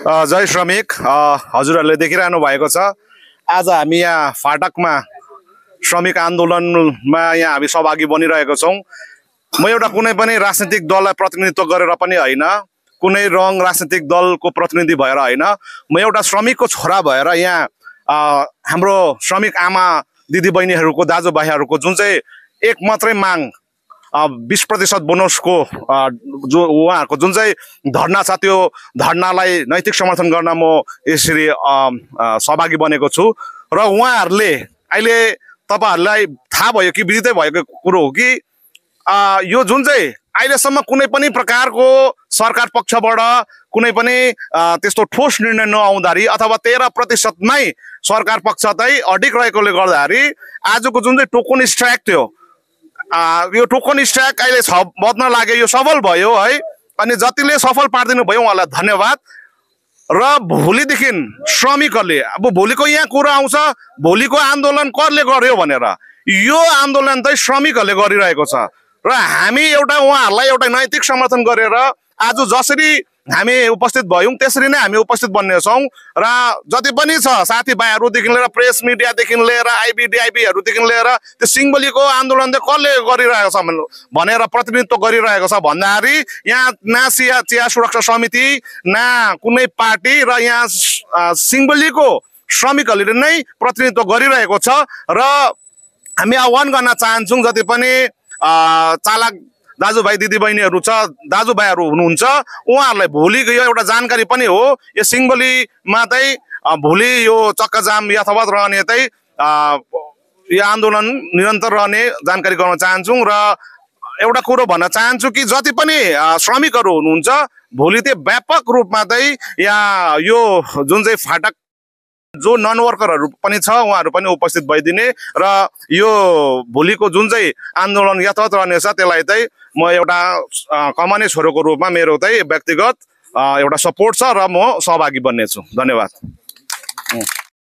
जय श्रमिक। हजुरहरूले देखिरहनु भएको छ। आज हामी यहाँ फाटकमा श्रमिक आन्दोलनमा यहाँ हामी सहभागी बनिरहेको छौँ। म एउटा कुनै पनि राजनैतिक दललाई प्रतिनिधित्व गरेर पनि होइन कुनै रङ राजनैतिक दलको प्रतिनिधि भएर होइन म एउटा श्रमिकको छोरा भएर यहाँ हाम्रो श्रमिक आमा दिदीबहिनीहरूको दाजुभाइहरूको जुन चाहिँ एक मात्रै माग बिस प्रतिशत बोनसको जो उहाँहरूको जुन चाहिँ धर्ना छ त्यो धर्नालाई नैतिक समर्थन गर्न म यसरी सहभागी बनेको छु। र उहाँहरूले अहिले तपाईँहरूलाई थाहा भयो कि विदितै भएको कुरो हो कि यो जुन चाहिँ अहिलेसम्म कुनै पनि प्रकारको सरकार पक्षबाट कुनै पनि त्यस्तो ठोस निर्णय नआउँदाखेरि अथवा तेह्र प्रतिशतमै सरकार पक्ष चाहिँ अडिक रहेकोले गर्दाखेरि आजको जुन चाहिँ टोकन स्ट्राइक थियो यो टोकन स्ट्राइक अहिले छ बद्न लाग्यो यो सफल भयो है। अनि जतिले सफल पारिदिनु भयो उहाँलाई धन्यवाद। र भोलिदेखि श्रमिकहरूले अब भोलिको यहाँ कुरो आउँछ भोलिको आन्दोलन कसले गर्यो भनेर। यो आन्दोलन चाहिँ श्रमिकहरूले गरिरहेको छ। र हामी एउटा उहाँहरूलाई एउटा नैतिक समर्थन गरेर आज जसरी हामी उपस्थित भयौँ त्यसरी नै हामी उपस्थित बन्नेछौँ र जति पनि छ साथीभाइहरूदेखि लिएर प्रेस मिडियादेखि लिएर आइबी डिआइबीहरूदेखि लिएर त्यो सिङ्गोलीको आन्दोलन चाहिँ कसले गरिरहेको छ भन्- भनेर प्रतिनिधित्व गरिरहेको छ भन्दाखेरि यहाँ न चिया चिया सुरक्षा समिति न कुनै पार्टी र यहाँ सिङ्गोलीको श्रमिकहरूले नै प्रतिनिधित्व गरिरहेको छ र हामी आह्वान गर्न चाहन्छौँ जति पनि चालक दाजुभाइ दिदीबहिनीहरू छ दाजुभाइहरू हुनुहुन्छ उहाँहरूलाई भोलिको यो एउटा जानकारी पनि हो यो सिङ्गोलीमा चाहिँ भोलि यो चक्काजाम यथावत रहने चाहिँ यो आन्दोलन निरन्तर रहने जानकारी गर्न चाहन्छौँ र एउटा कुरो भन्न चाहन्छु कि जति पनि श्रमिकहरू हुनुहुन्छ भोलि चाहिँ व्यापक रूपमा चाहिँ यहाँ यो जुन चाहिँ फाटक जो नन वर्करहरू पनि छ उहाँहरू पनि उपस्थित भइदिने र यो भोलिको जुन चाहिँ आन्दोलन यथावत रहनेछ त्यसलाई चाहिँ म एउटा कमाने छोरोको रूपमा मेरो चाहिँ व्यक्तिगत एउटा सपोर्ट छ र म सहभागी बन्नेछु। धन्यवाद।